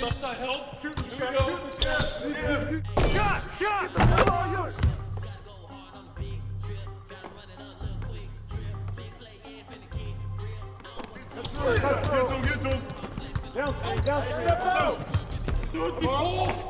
Left help. Shoot shot! Shot! Get to get to. Down, down. Step out! Ball!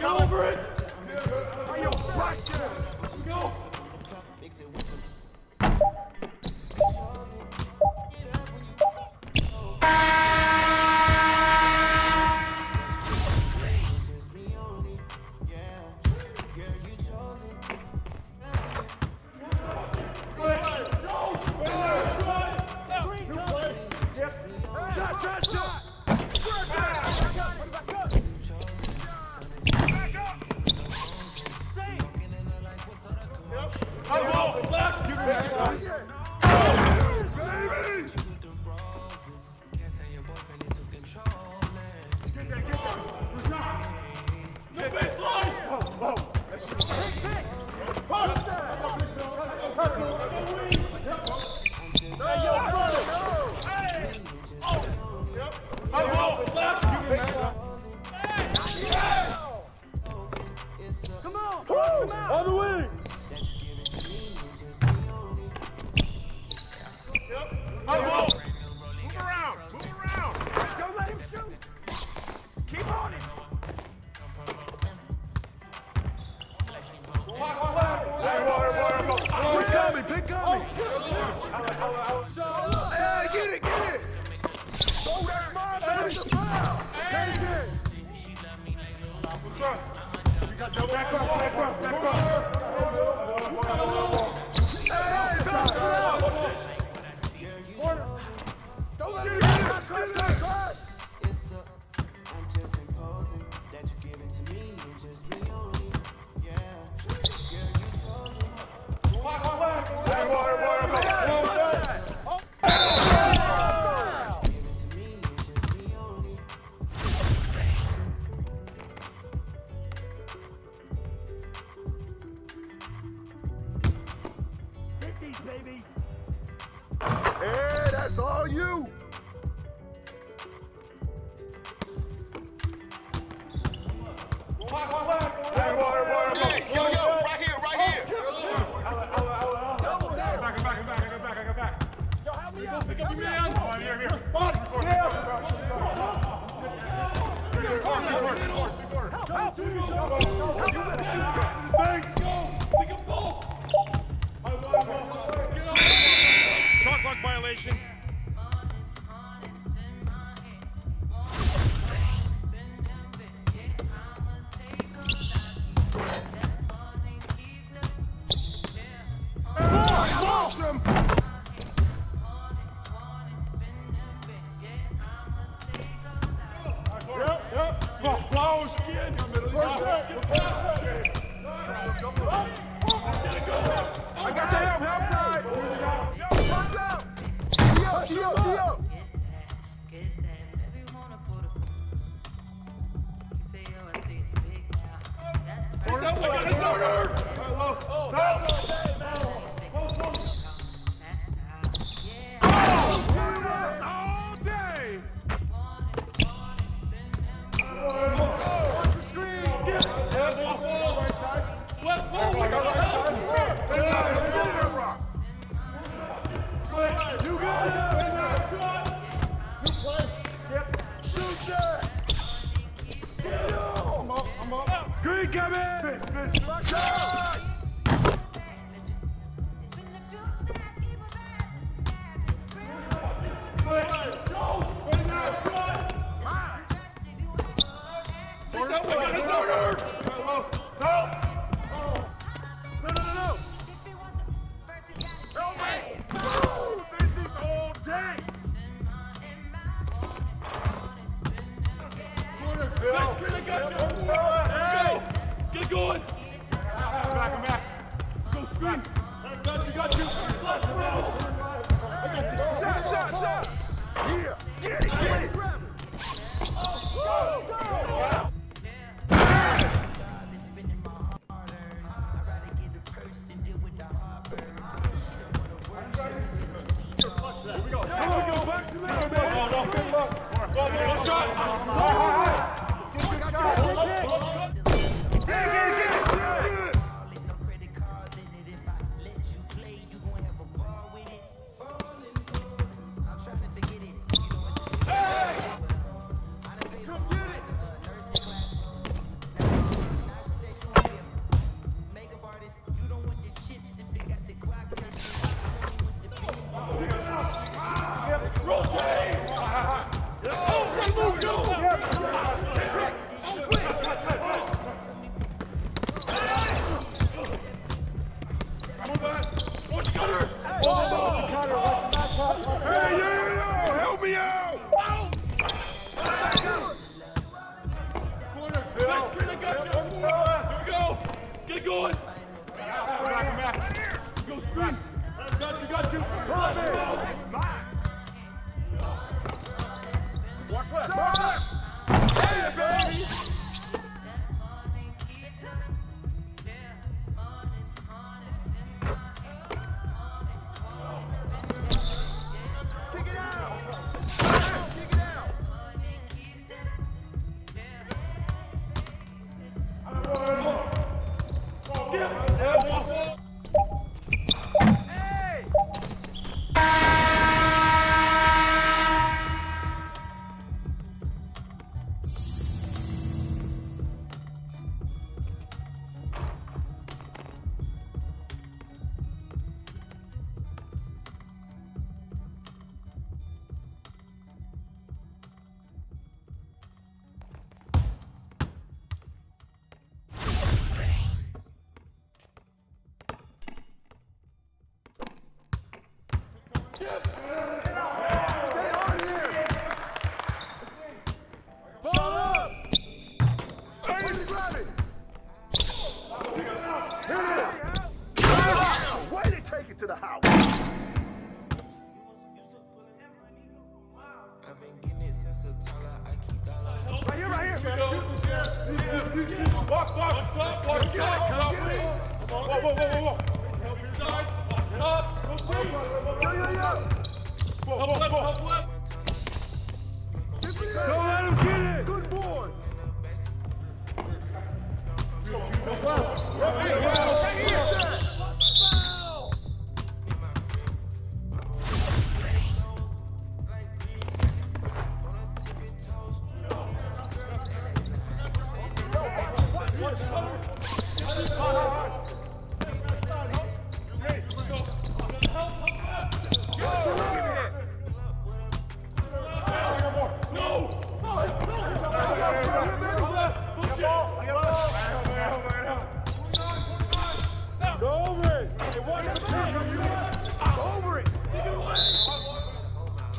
Get over it! You yo, up. Screen Yeah. Good boy! Help left! Help left!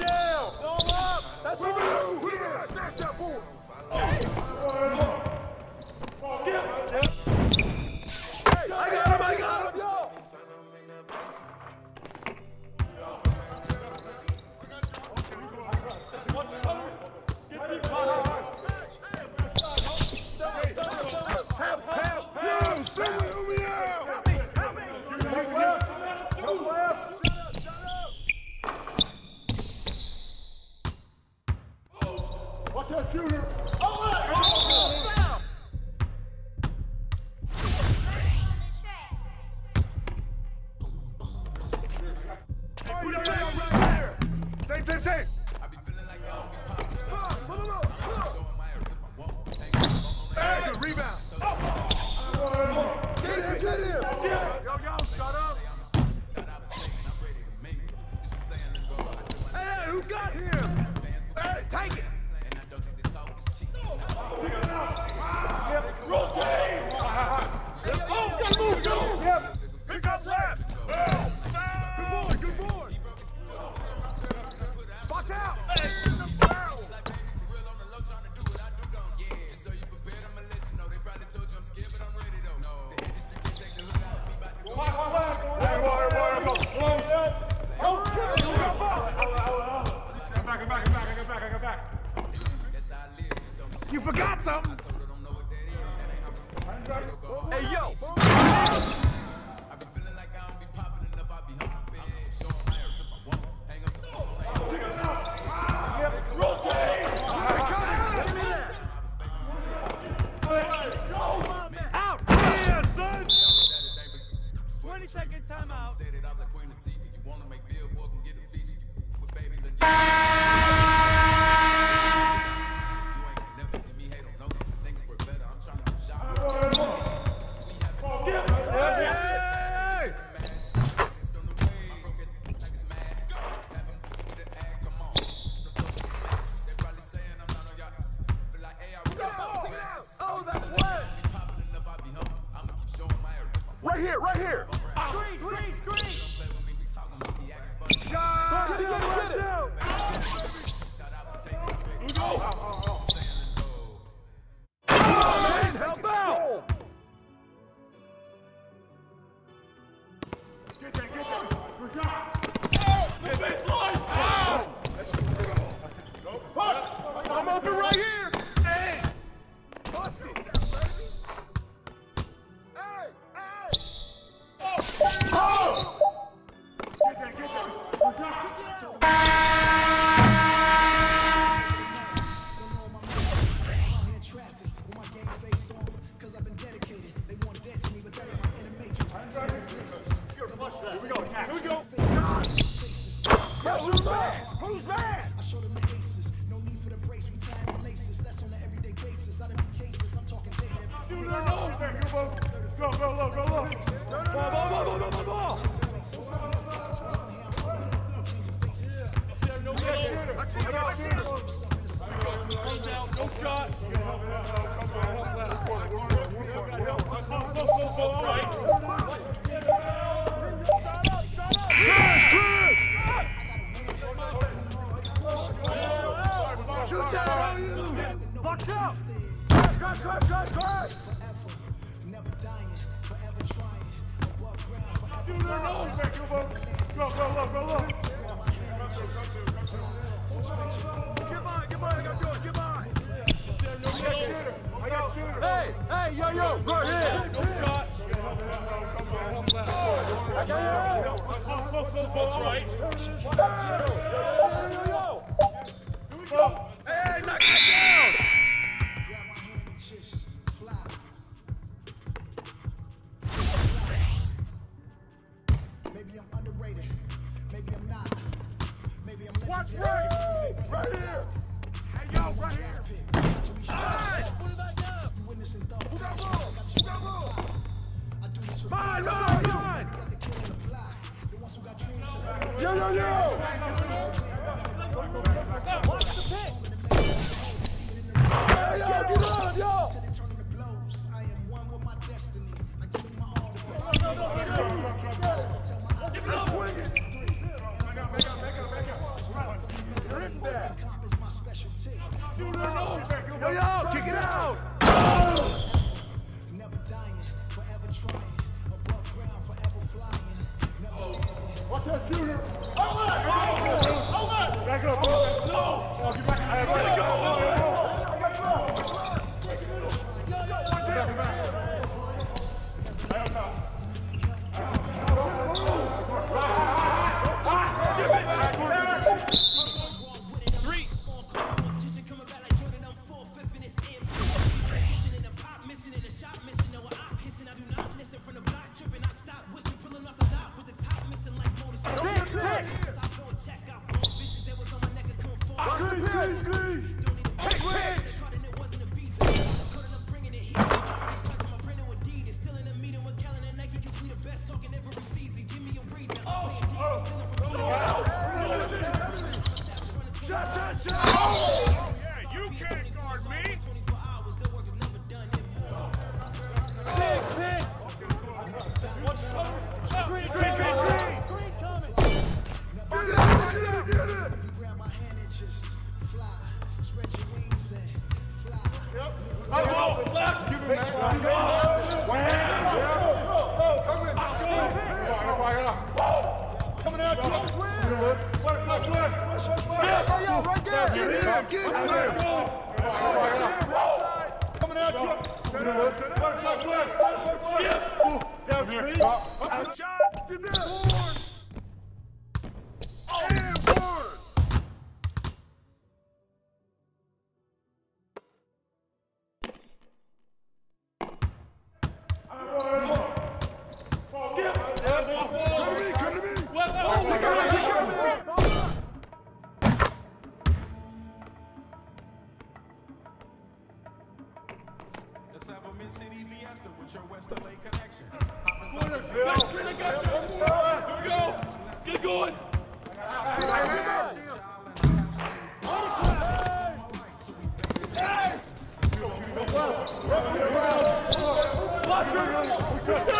down! Arm up! That's Woo! a move! Snatch that ball! Skip! Yep. Rebound. Hey, yo! Right here, right here. Screen, screen, screen. Here we go, attack. Here we go. God. Yo, who's mad? Who's mad? I showed him the aces. No need for the brace. We tie him laces. That's on an everyday basis. Out of me cases. I'm talking JM. Dude, no, no, no. Go, go, go, go, go. Ball, ball, ball, ball, ball, ball. I see him, I see him. No doubt, no shot. Come on, help out. Come on, help out. Go, go, go. All right. Shot to the board! Lancaster with your West LA connection. Corner, Phil. Nice. Here we go. Get going. Hey! Watch her!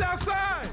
Outside!